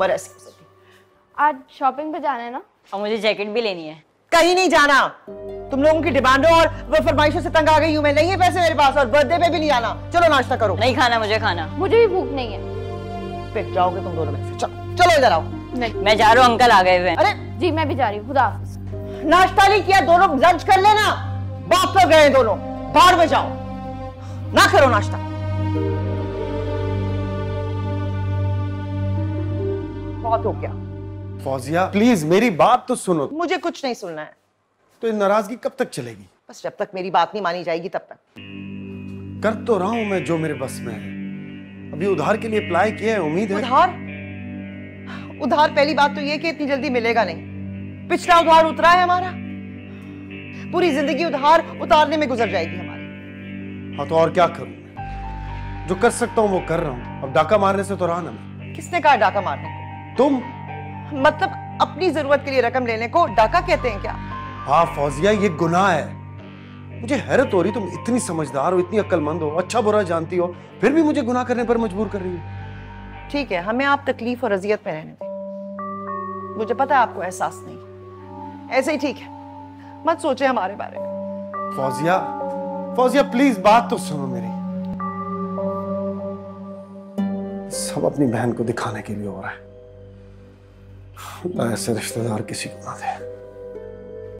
आज शॉपिंग पे जाना है ना? और मुझे जैकेट भी लेनी है। कहीं नहीं जाना। तुम लोगों की डिमांडों और वो फरमाइशों से तंग आ गई हूँ मैं। नहीं है पैसे मेरे पास और बर्थडे पे भी नहीं आना। चलो नाश्ता करो। नहीं खाना मुझे खाना। मुझे भी भूख नहीं है। फिर जाओगे तुम दोनों में से। चलो चलो इधर आओ। नहीं मैं जा रहा हूँ अंकल आ गए हुए अरे! जी मैं भी जा रही हूँ खुदा नाश्ता नहीं किया दोनों लंच कर लेना। बाप तो गए दोनों। बाहर में जाओ। ना करो नाश्ता। बहुत हो गया। फौजिया प्लीज़ मेरी बात तो सुनो। मुझे कुछ नहीं सुनना है। तो ये नाराज़गी कब तक चलेगी? बस जब तक मेरी बात नहीं मानी जाएगी तब तक। कर तो रहा हूँ मैं जो मेरे बस में है। अभी उधार के लिए अप्लाई किया है उम्मीद है। उधार? उधार पहली बात तो ये कि इतनी जल्दी मिलेगा नहीं। पिछला उधार उतरा है हमारा। पूरी ज़िंदगी उधार उतारने में गुजर जाएगी हमारी। हाँ तो और क्या करूँ जो कर सकता हूँ वो कर रहा हूँ। अब डाका मारने से तो रहा ना मैं। किसने कहा डाका मारने? तुम? मतलब अपनी ज़रूरत के लिए रकम लेने को डाका कहते हैं क्या? हाँ फौजिया ये गुनाह है। मुझे हैरत हो रही तुम इतनी समझदार हो इतनी अक्लमंद हो अच्छा बुरा जानती हो फिर भी मुझे गुनाह करने पर मजबूर कर रही हो। ठीक है हमें आप तकलीफ़ और अजियत में रहने दें। मुझे पता है आपको एहसास नहीं। ऐसे ही ठीक है मत सोचे हमारे बारे में। फौजिया फौजिया प्लीज़ बात तो सुनो मेरी। सब अपनी बहन को दिखाने के लिए हो रहा है। ऐसे रिश्तेदार किसी को ना दे